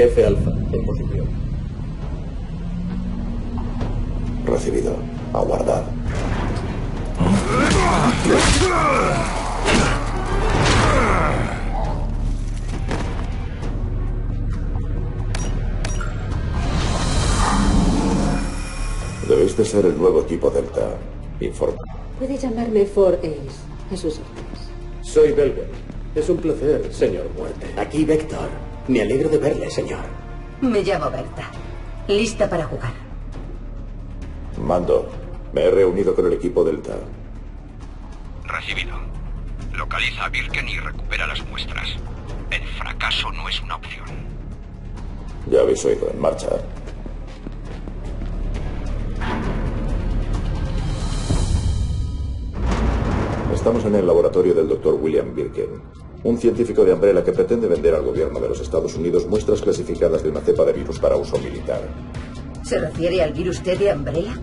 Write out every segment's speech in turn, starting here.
Jefe Alfa, en posición. Recibido. Aguardad. Debéis de ser el nuevo equipo Delta. Informa. Puede llamarme Ford Ace. A sus órdenes. Soy Belgen. Es un placer, señor Muerte. Aquí Vector. Me alegro de verle, señor. Me llamo Berta. Lista para jugar. Mando. Me he reunido con el equipo Delta. Recibido. Localiza a Birken y recupera las muestras. El fracaso no es una opción. Ya habéis oído. En marcha. Estamos en el laboratorio del Dr. William Birken, un científico de Umbrella que pretende vender al gobierno de los Estados Unidos muestras clasificadas de una cepa de virus para uso militar. ¿Se refiere al virus T de Umbrella?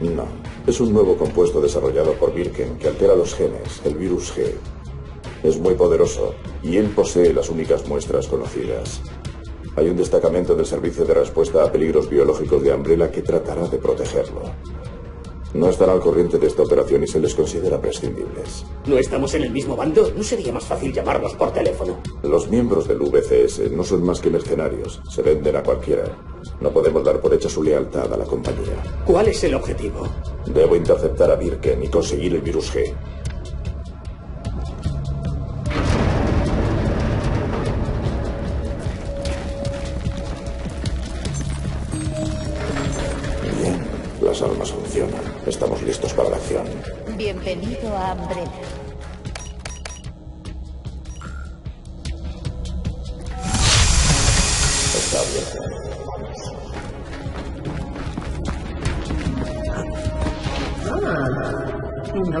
No, es un nuevo compuesto desarrollado por Birken que altera los genes, el virus G. Es muy poderoso y él posee las únicas muestras conocidas. Hay un destacamento del Servicio de Respuesta a Peligros Biológicos de Umbrella que tratará de protegerlo. No estará al corriente de esta operación y se les considera prescindibles. ¿No estamos en el mismo bando? ¿No sería más fácil llamarnos por teléfono? Los miembros del VCS no son más que mercenarios. Se venden a cualquiera. No podemos dar por hecha su lealtad a la compañía. ¿Cuál es el objetivo? Debo interceptar a Birken y conseguir el virus G.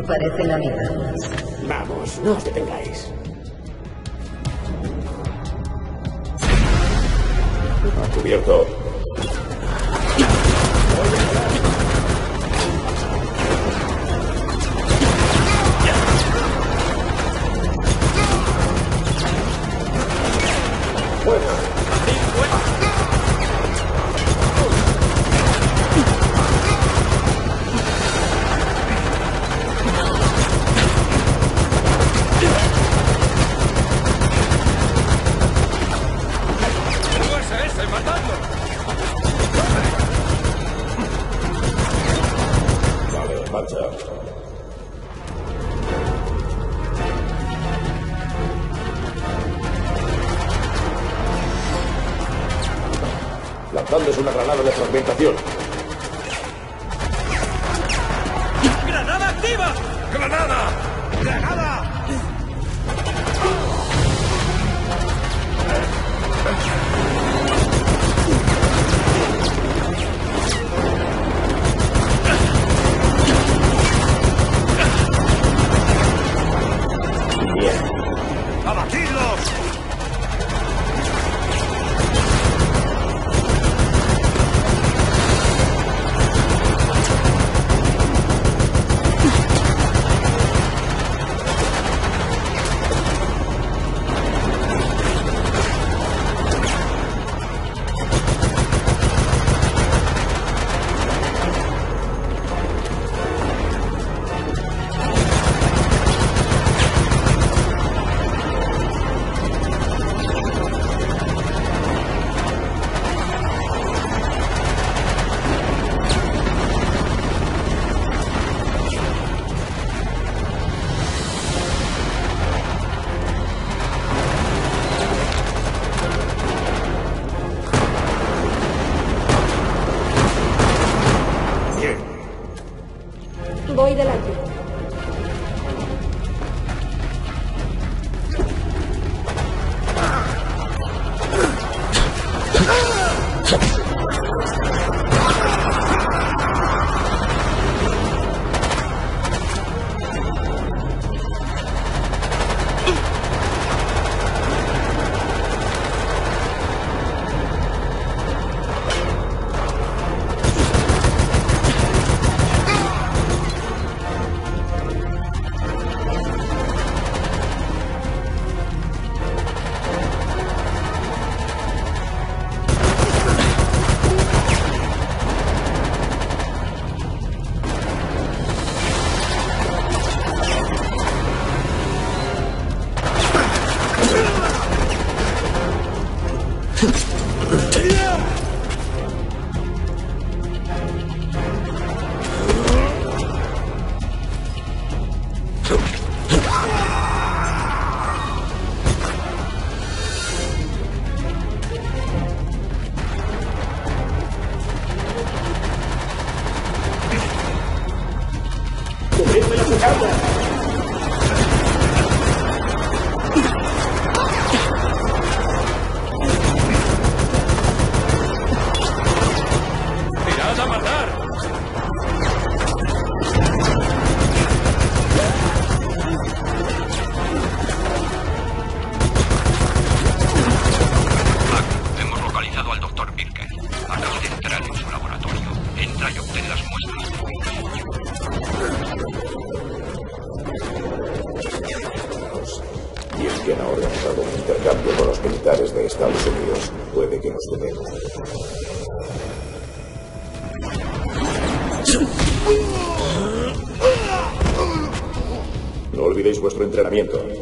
No parece la mitad. Vamos, no os detengáis. A cubierto. ese, fragmentación. ¡Granada activa! ¡Granada! ¡Granada!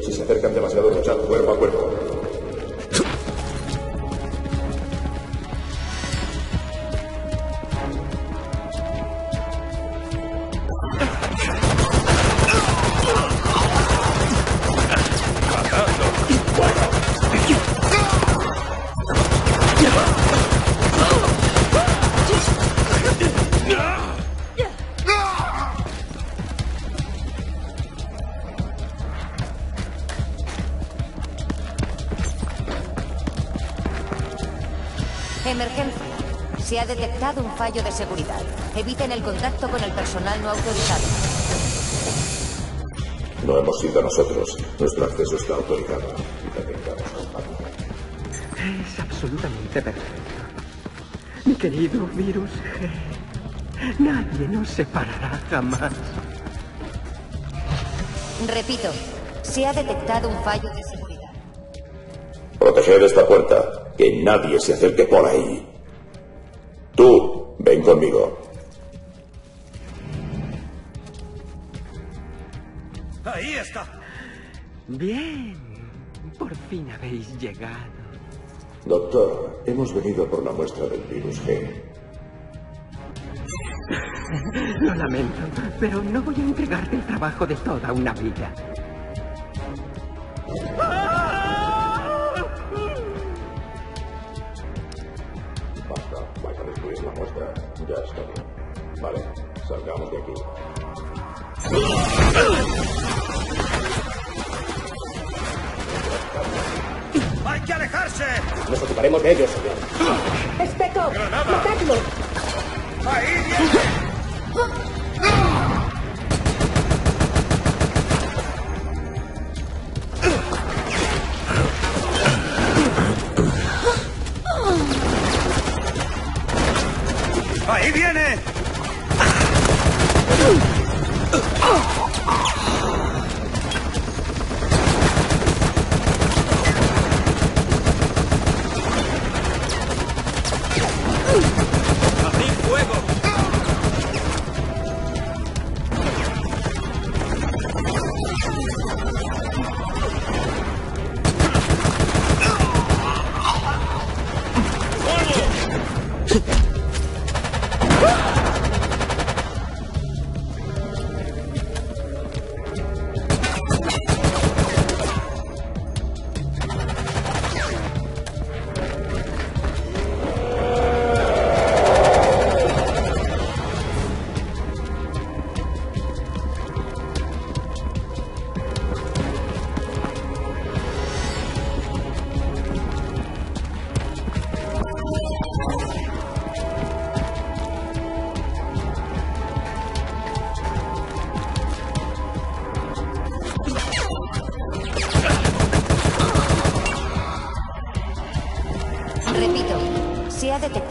Si se acercan demasiado, luchad cuerpo a cuerpo. Emergencia. Se ha detectado un fallo de seguridad. Eviten el contacto con el personal no autorizado. No hemos sido nosotros. Nuestro acceso está autorizado. Y detectamos contacto. Es absolutamente perfecto. Mi querido virus G. Nadie nos separará jamás. Repito, se ha detectado un fallo de seguridad. Proteged esta puerta. Que nadie se acerque por ahí. Tú, ven conmigo. Ahí está. Bien. Por fin habéis llegado. Doctor, hemos venido por la muestra del virus G. Lo lamento, pero no voy a entregarte el trabajo de toda una vida. Salgamos de aquí. ¡Hay que alejarse! Nos ocuparemos de ellos, señor. ¡Especo! ¡Granada! ¡Matadlo! ¡Ahí viene!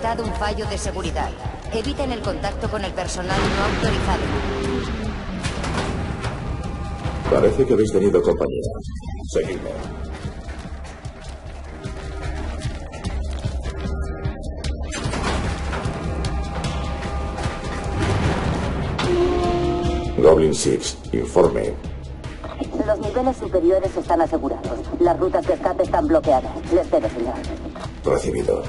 Detectado un fallo de seguridad. Eviten el contacto con el personal no autorizado. Parece que habéis tenido compañía. Seguidme. Goblin Six, informe. Los niveles superiores están asegurados. Las rutas de escape están bloqueadas. Les espero, señor. Recibido.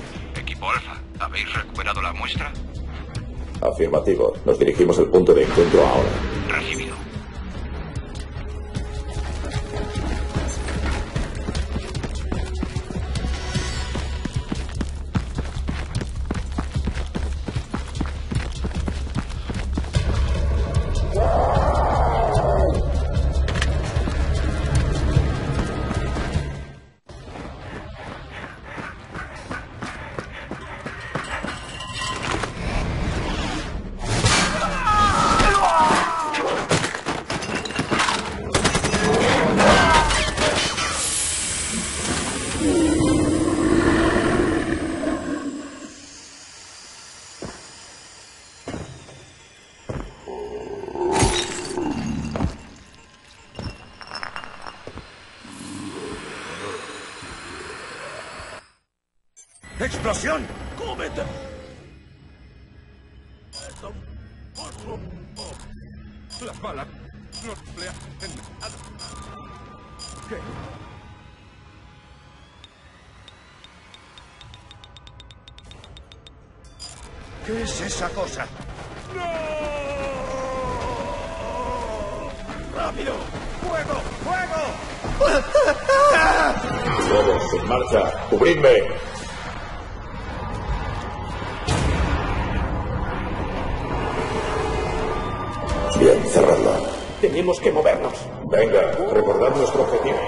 Afirmativo. Nos dirigimos al punto de encuentro ahora. ¿Qué es esa cosa? ¡Rápido! ¡Fuego! ¡Fuego! Todos, en marcha. ¡Cubridme! Bien, cerradla. Tenemos que movernos. Venga, recordad nuestro objetivo.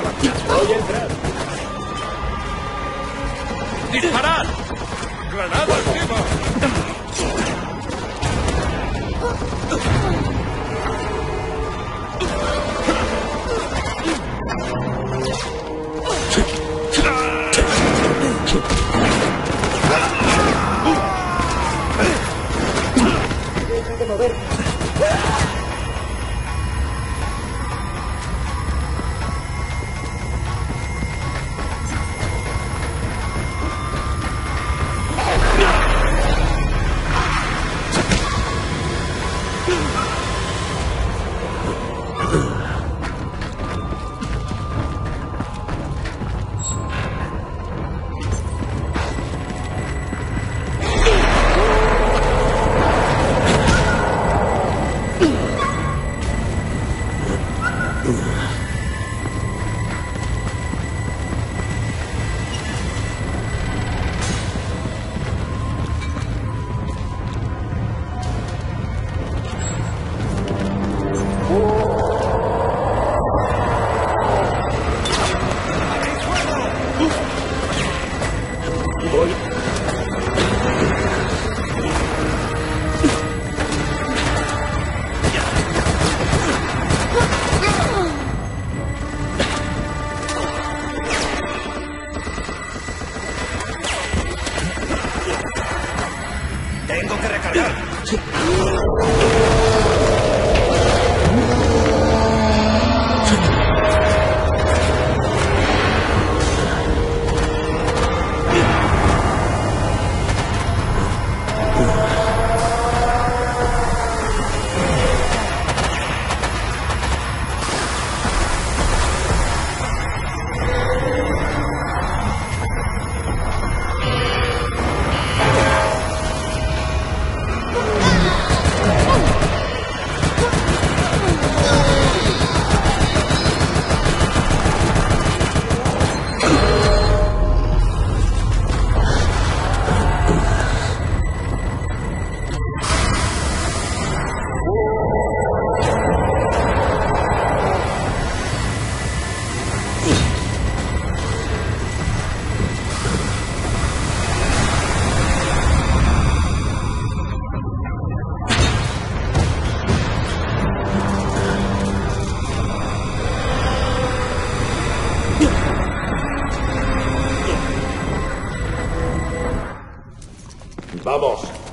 Voy a entrar. ¡Disparad! ¡Granada de mover.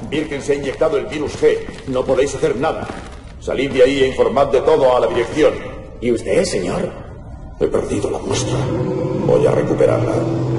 Birken se ha inyectado el virus G. No podéis hacer nada. Salid de ahí e informad de todo a la dirección. ¿Y usted, señor? He perdido la muestra. Voy a recuperarla.